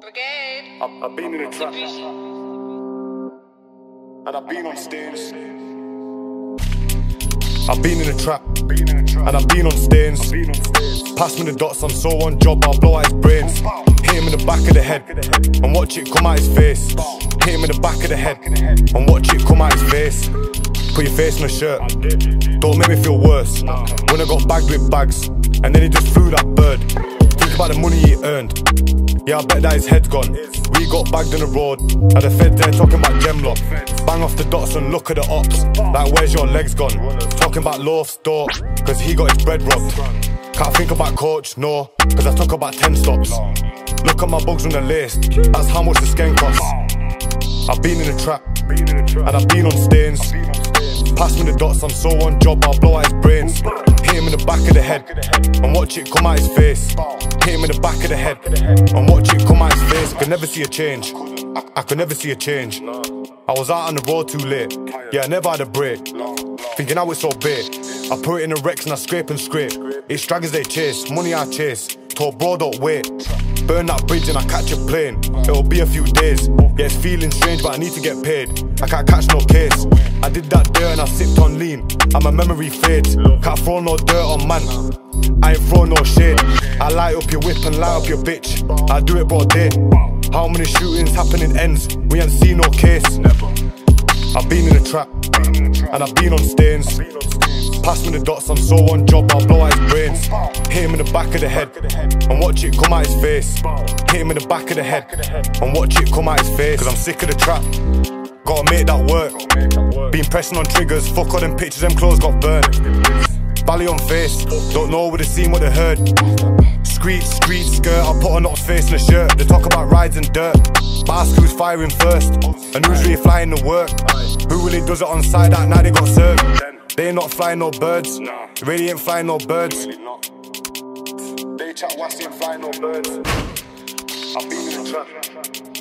Brigade. I've, I've been in a trap and I've been on stains. I've been in a trap Been in a trap. and I've been on stains. Been on stage. Pass me the dots, I'm so on job, I'll blow out his brains. Hit him in the back of the head and watch it come out his face. Hit him in the back of the head and watch it come out his face. Put your face in a shirt, don't make me feel worse. When I got bagged with bags and then he just flew that bird. Think about the money he earned. Yeah, I bet that his head's gone. We got bagged on the road, and the fed there talking about gemlock. Bang off the dots and look at the ops. Like, where's your legs gone? Talking about loaf's door, cause he got his bread robbed. Can't think about coach, no, cause I talk about 10 stops. Look at my bugs on the list, that's how much the skin costs. I've been in a trap. and I've been on stains. Pass me the dots, I'm so on job, I'll blow out his brains. Hit him in the back of the head and watch it come out his face. Hit him in the back of the head and watch it come out his face. I could never see a change. I, I could never see a change. I was out on the road too late. Yeah, I never had a break. Thinking how it's so big. I put it in the Rex and I scrape and scrape. It's dragons they chase, money I chase. Told bro don't wait. Burn that bridge and I catch a plane. It'll be a few days. Yeah, it's feeling strange, but I need to get paid. I can't catch no case. I did that dirt and I sipped on lean. And my memory fades. Can't throw no dirt on man. I ain't throw no shade. I light up your whip and light up your bitch. I do it broad day. How many shootings happen in ends? We ain't seen no case. Never. I've been in a trap and I've been on stains. Pass me the dots, I'm so on job, I'll blow out his brains. Him in the back of the head and watch it come out his face. Hit him in the back of the head and watch it come out his face. Cause I'm sick of the trap. Gotta make that work. Been pressing on triggers, fuck all them pictures, them clothes got burned. Bally on face, don't know what they seen, what they heard. Street, street skirt, I put on Ox face in a shirt. They talk about rides and dirt. But who's firing first, and who's really flying the work. Who really does it on side that night they got served. They ain't not flying no birds, really ain't flying no birds. Really not. They chat wassy and fly no birds. I've been in the trap.